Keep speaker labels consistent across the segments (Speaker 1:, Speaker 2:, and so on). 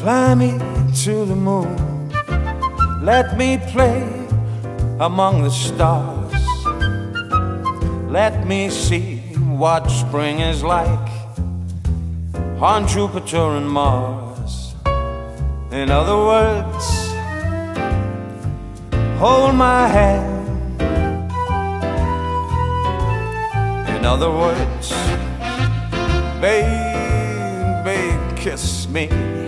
Speaker 1: Fly me to the moon. Let me play among the stars. Let me see what spring is like on Jupiter and Mars. In other words, hold my hand. In other words, baby, kiss me.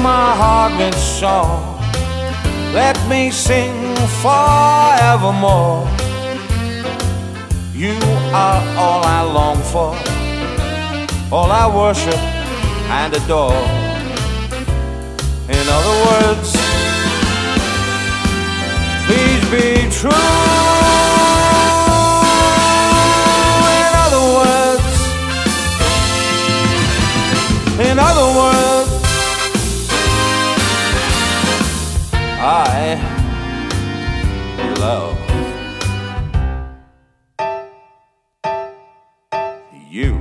Speaker 1: my heart with song. Let me sing forevermore. You are all I long for, all I worship and adore. In other words, please be true. In other words, in other words. I love you.